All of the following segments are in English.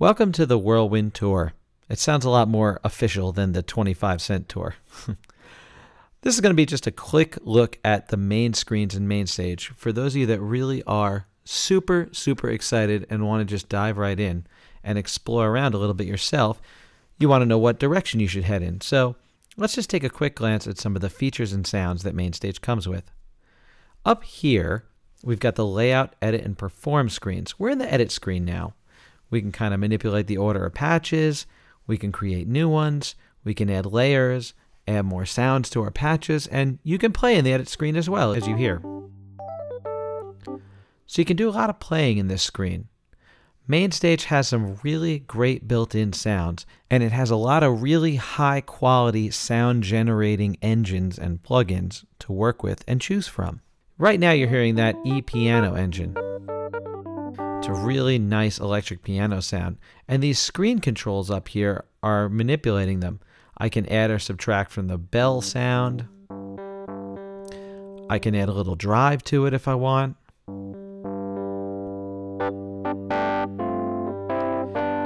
Welcome to the Whirlwind Tour. It sounds a lot more official than the 25 cent tour. this is going to be just a quick look at the main screens and MainStage for those of you that really are super, super excited and want to just dive right in and explore around a little bit yourself. You want to know what direction you should head in. So let's just take a quick glance at some of the features and sounds that MainStage comes with. Up here, we've got the layout, edit, and perform screens. We're in the edit screen now. We can kind of manipulate the order of patches. We can create new ones. We can add layers, add more sounds to our patches, and you can play in the edit screen as well, as you hear. So you can do a lot of playing in this screen. MainStage has some really great built-in sounds, and it has a lot of really high quality sound generating engines and plugins to work with and choose from. Right now you're hearing that e-piano engine. It's a really nice electric piano sound. And these screen controls up here are manipulating them. I can add or subtract from the bell sound. I can add a little drive to it if I want.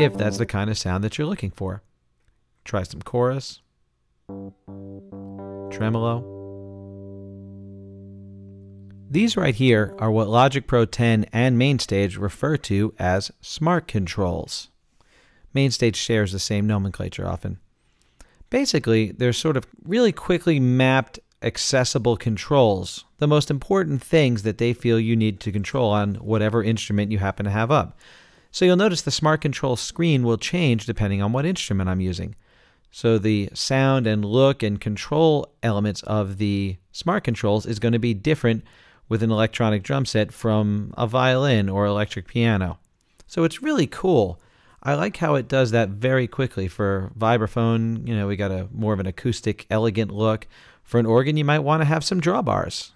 If that's the kind of sound that you're looking for. Try some chorus, tremolo. These right here are what Logic Pro 10 and MainStage refer to as smart controls. MainStage shares the same nomenclature often. Basically, they're sort of really quickly mapped, accessible controls, the most important things that they feel you need to control on whatever instrument you happen to have up. So you'll notice the Smart Control screen will change depending on what instrument I'm using. So the sound and look and control elements of the Smart Controls is going to be different with an electronic drum set from a violin or electric piano. So it's really cool. I like how it does that very quickly for vibraphone, you know, we got a more of an acoustic elegant look. For an organ you might want to have some drawbars.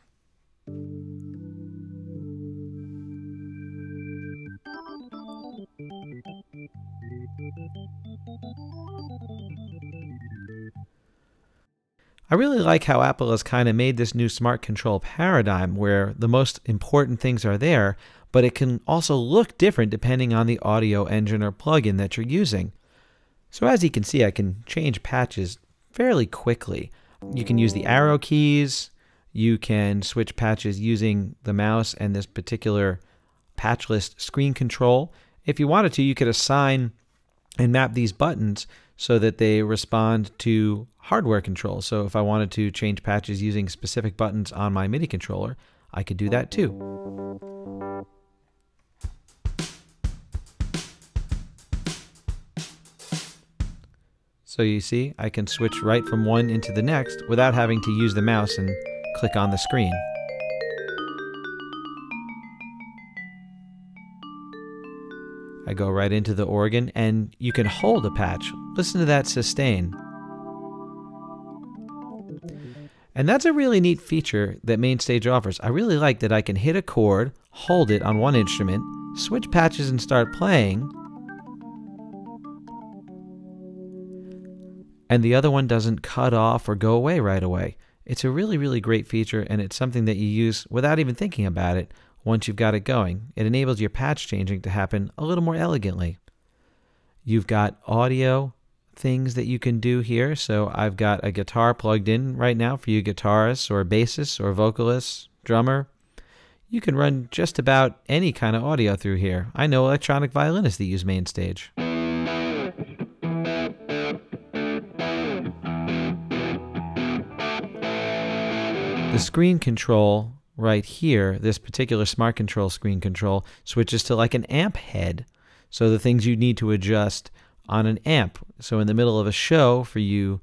I really like how Apple has kind of made this new smart control paradigm where the most important things are there, but it can also look different depending on the audio engine or plugin that you're using. So as you can see, I can change patches fairly quickly. You can use the arrow keys, you can switch patches using the mouse and this particular patch list screen control. If you wanted to, you could assign and map these buttons so that they respond to hardware control. So if I wanted to change patches using specific buttons on my MIDI controller, I could do that too. So you see, I can switch right from one into the next without having to use the mouse and click on the screen. I go right into the organ and you can hold a patch. Listen to that sustain. And that's a really neat feature that MainStage offers. I really like that I can hit a chord, hold it on one instrument, switch patches and start playing, and the other one doesn't cut off or go away right away. It's a really, really great feature, and it's something that you use without even thinking about it once you've got it going. It enables your patch changing to happen a little more elegantly. You've got audio things that you can do here. So I've got a guitar plugged in right now for you guitarists or bassists or vocalists, drummer. You can run just about any kind of audio through here. I know electronic violinists that use MainStage. The screen control right here, this particular smart control screen control, switches to like an amp head. So the things you need to adjust on an amp. So in the middle of a show, for you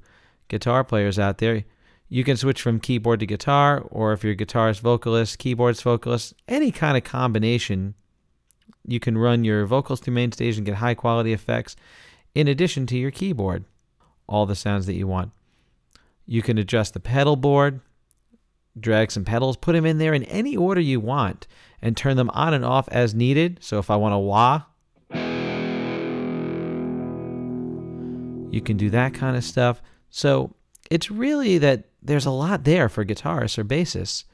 guitar players out there, you can switch from keyboard to guitar, or if you're guitarist, vocalist, keyboards, vocalist, any kind of combination. You can run your vocals through MainStage and get high quality effects in addition to your keyboard, all the sounds that you want. You can adjust the pedal board, drag some pedals, put them in there in any order you want, and turn them on and off as needed. So if I want a wah, you can do that kind of stuff. So it's really that there's a lot there for guitarists or bassists.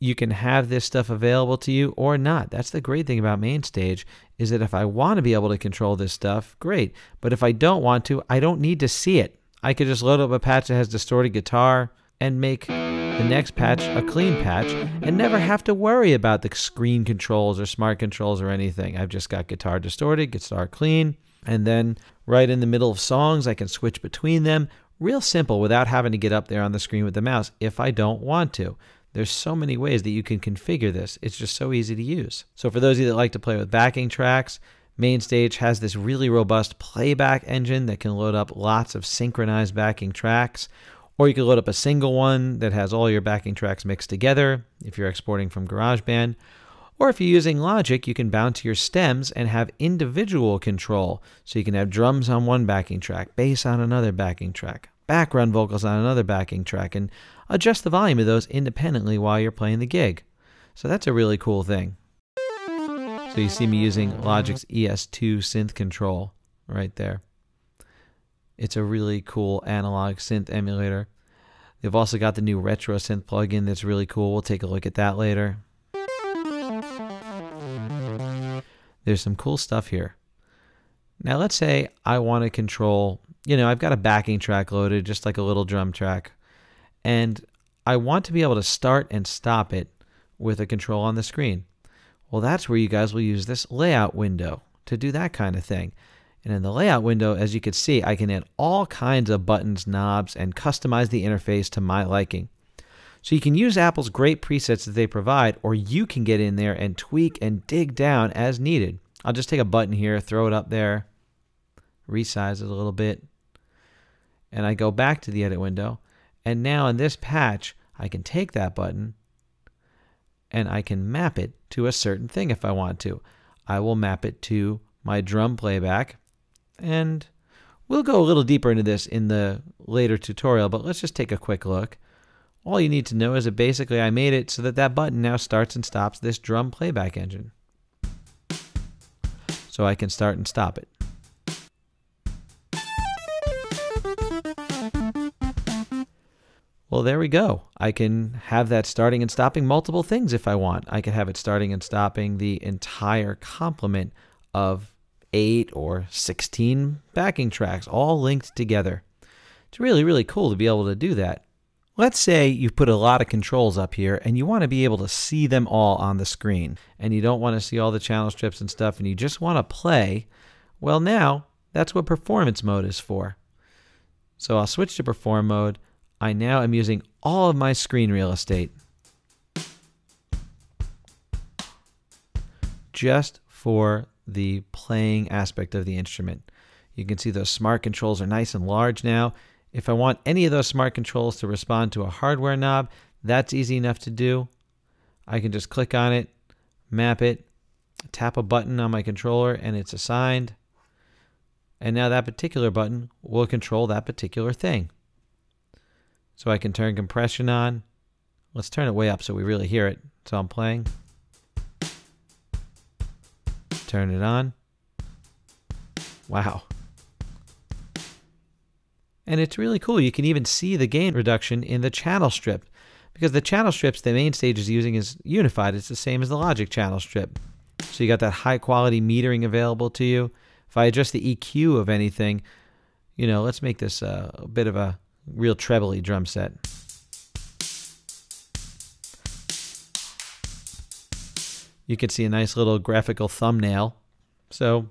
you can have this stuff available to you or not. That's the great thing about MainStage is that if I want to be able to control this stuff, great. But if I don't want to, I don't need to see it. I could just load up a patch that has distorted guitar and make the next patch a clean patch and never have to worry about the screen controls or smart controls or anything. I've just got guitar distorted, guitar clean, and then right in the middle of songs, I can switch between them. Real simple without having to get up there on the screen with the mouse if I don't want to. There's so many ways that you can configure this. It's just so easy to use. So for those of you that like to play with backing tracks, MainStage has this really robust playback engine that can load up lots of synchronized backing tracks. Or you can load up a single one that has all your backing tracks mixed together if you're exporting from GarageBand. Or if you're using Logic, you can bounce your stems and have individual control. So you can have drums on one backing track, bass on another backing track, background vocals on another backing track, and adjust the volume of those independently while you're playing the gig. So that's a really cool thing. So you see me using Logic's ES2 synth control right there. It's a really cool analog synth emulator. They've also got the new retro synth plugin that's really cool. We'll take a look at that later. There's some cool stuff here. Now let's say I want to control, you know, I've got a backing track loaded, just like a little drum track, and I want to be able to start and stop it with a control on the screen. Well, that's where you guys will use this layout window to do that kind of thing. And in the layout window, as you can see, I can add all kinds of buttons, knobs, and customize the interface to my liking. So you can use Apple's great presets that they provide, or you can get in there and tweak and dig down as needed. I'll just take a button here, throw it up there, resize it a little bit, and I go back to the edit window. And now in this patch, I can take that button and I can map it to a certain thing if I want to. I will map it to my drum playback and we'll go a little deeper into this in the later tutorial, but let's just take a quick look. All you need to know is that basically I made it so that that button now starts and stops this drum playback engine. So I can start and stop it. Well, there we go. I can have that starting and stopping multiple things if I want. I can have it starting and stopping the entire complement of 8 or 16 backing tracks all linked together. It's really, really cool to be able to do that. Let's say you put a lot of controls up here and you want to be able to see them all on the screen and you don't want to see all the channel strips and stuff and you just want to play. Well, now that's what performance mode is for. So I'll switch to perform mode. I now am using all of my screen real estate just for the playing aspect of the instrument. You can see those smart controls are nice and large now. If I want any of those smart controls to respond to a hardware knob, that's easy enough to do. I can just click on it, map it, tap a button on my controller, and it's assigned. And now that particular button will control that particular thing. So I can turn compression on. Let's turn it way up so we really hear it. So I'm playing. Turn it on. Wow. And it's really cool. You can even see the gain reduction in the channel strip because the channel strips the MainStage is using is unified. It's the same as the Logic channel strip. So you got that high quality metering available to you. If I adjust the EQ of anything, you know, let's make this a, bit of a real trebly drum set. You can see a nice little graphical thumbnail. So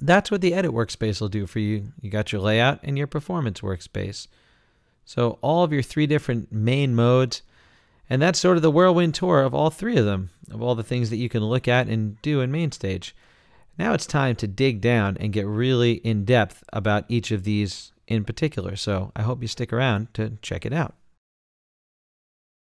that's what the edit workspace will do for you. You got your layout and your performance workspace. So all of your three different main modes, and that's sort of the whirlwind tour of all three of them, of all the things that you can look at and do in MainStage. Now it's time to dig down and get really in depth about each of these in particular. So I hope you stick around to check it out.